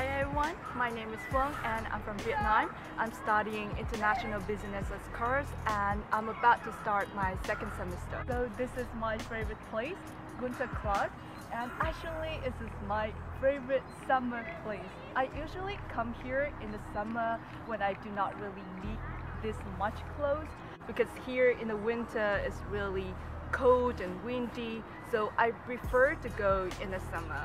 Hi everyone, my name is Phương and I'm from Vietnam. I'm studying International Business as course and I'm about to start my second semester. So this is my favorite place, Günther Klotz and actually this is my favorite summer place. I usually come here in the summer when I do not really need this much clothes because here in the winter it's really cold and windy so I prefer to go in the summer.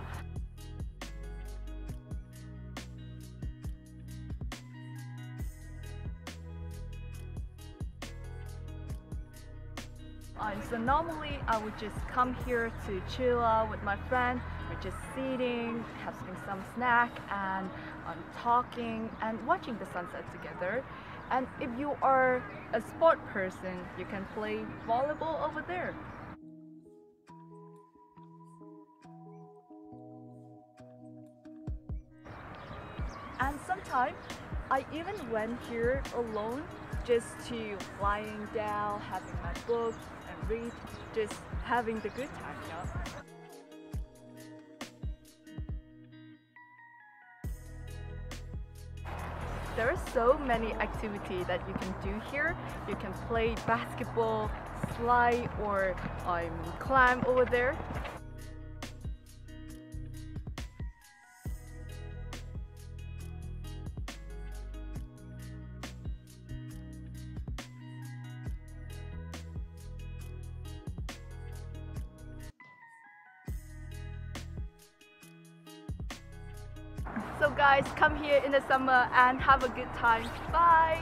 Um, so normally I would just come here to chill out with my friend. We're just sitting, having some snack and um, talking and watching the sunset together. And if you are a sport person, you can play volleyball over there. And sometimes I even went here alone just to lying down, having my book and read, just having the good time, you know? There are so many activities that you can do here. You can play basketball, slide, or um, climb over there. So guys, come here in the summer and have a good time. Bye!